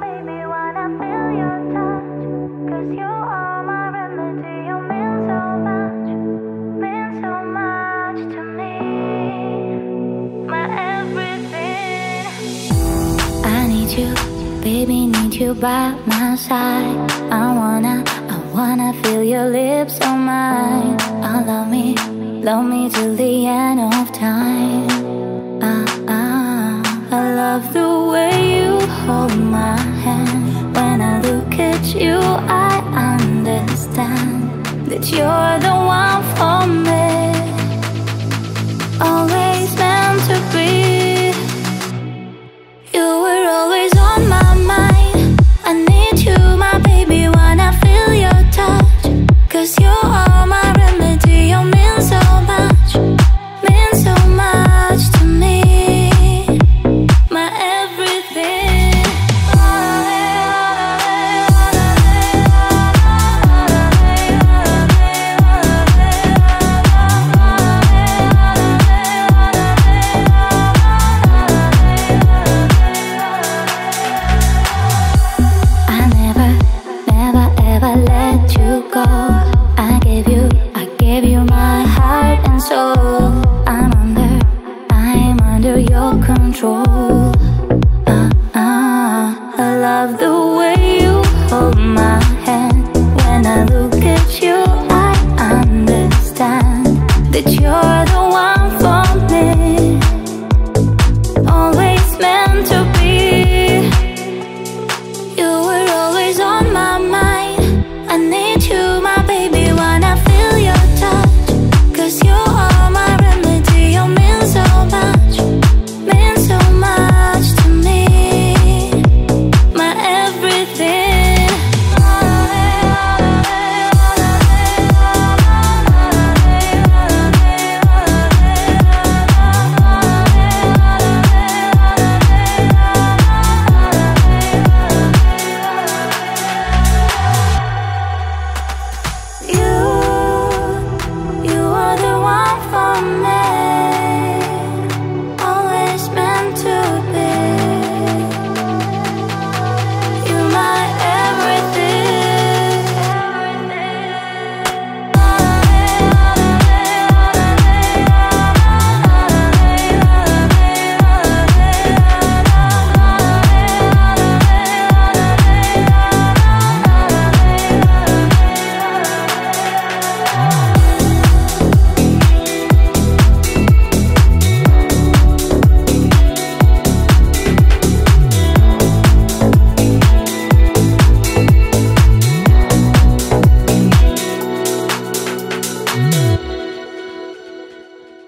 Baby, when I feel your touch. You are my remedy, you mean so much, mean so much to me my everything I need you baby, need you by my side. I wanna, I wanna feel your lips on mine. Oh, love me, love me till the end of time. You, I understand that you're the one for me. Always meant to be. You go. I gave you, I gave you my heart and soul. I'm under, I'm under your control. Ah, ah, I love the way you hold my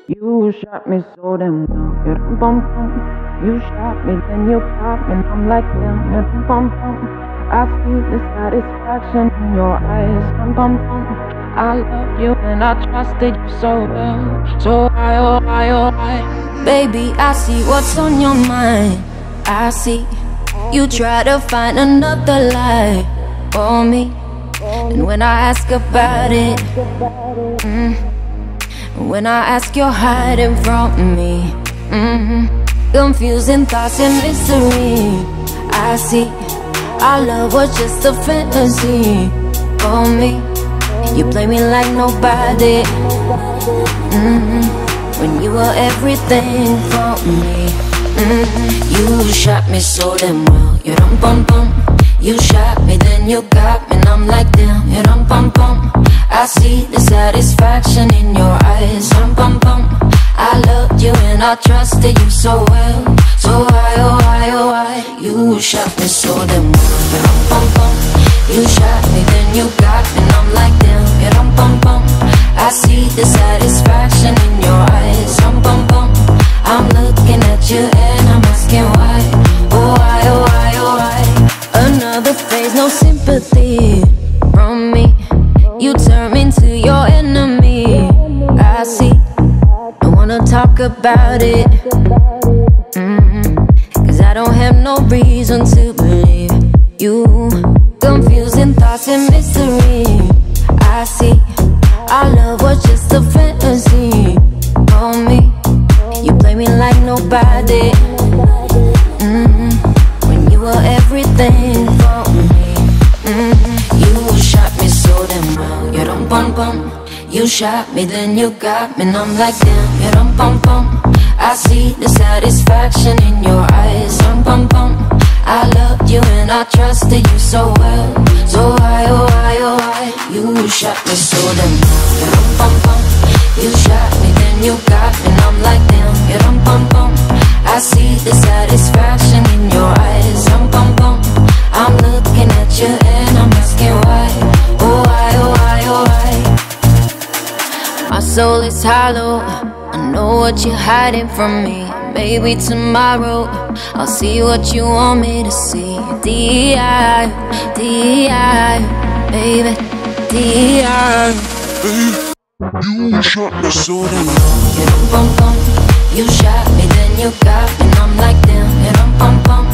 You shot me so damn well. Bum bum. You shot me, then you popped me, and I'm like. Yeah, bum bum. I see the satisfaction in your eyes. Dum bum bum. I love you and I trusted you so well. So I, oh I, oh I. Baby, I see what's on your mind. I see you try to find another lie for me. And when I ask about it, mm, when I ask, you're hiding from me. hmm Confusing thoughts and mystery. I see our love was just a fantasy for me. You play me like nobody. hmm When you were everything for me. hmm You shot me so damn well. You dum bum bum. You shot me, then you got me, I'm like damn. You dum. I see the satisfaction in your eyes. Dum bum bum. I loved you and I trusted you so well. So why, oh why, oh why? You shot me so damn well. You dum bum bum. You shot me, then you got me, and I'm like damn. You dum. I see the satisfaction in your eyes. Talk about it. mm Cause I don't have no reason to believe you. Confusing thoughts and mystery. You shot me, then you got me, and I'm like, damn, yeah, dum bum bum. I see the satisfaction in your eyes, dum bum bum. I loved you and I trusted you so well. So why, oh why, oh why? You shot me so damn, yeah, dum bum bum. You shot me, then you got me, soul is hollow. I know what you're hiding from me. Maybe tomorrow I'll see what you want me to see. D.I. D.I. Baby, D.I. You shot me so damn Yeah, bum bum. You shot me, then you got me, and I'm like damn. Yeah, dum bum bum.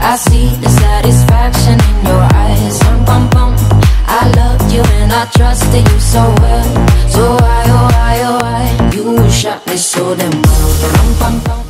I see the satisfaction in your eyes. Dum bum bum. I loved you and I trusted you so well. So why, show them all.